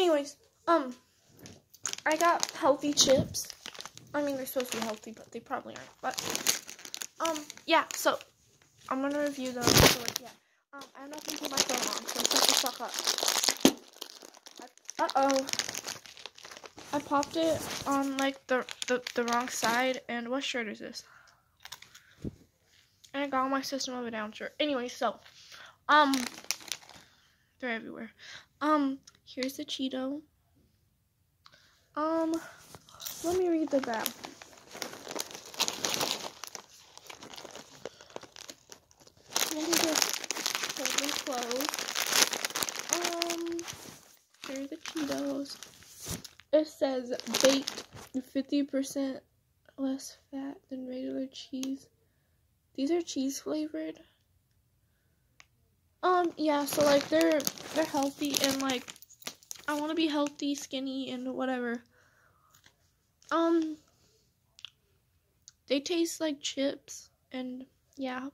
Anyways, um, I got healthy chips. I mean, they're supposed to be healthy, but they probably aren't. But, um, yeah, so I'm gonna review those. So, like, yeah. Um, I have nothing to put my phone on, so fuck up. Uh oh. I popped it on like the, the the wrong side. And what shirt is this? And I got my System of a Down shirt. Anyway, so um, they're everywhere. Um, here's the Cheeto. Um, let me read the back. Let me just hold them close. Um, here's the Cheetos. It says baked 50% less fat than regular cheese. These are cheese flavored. Um, yeah, so like they're they're healthy and like I want to be healthy, skinny, and whatever. Um, they taste like chips, and yeah,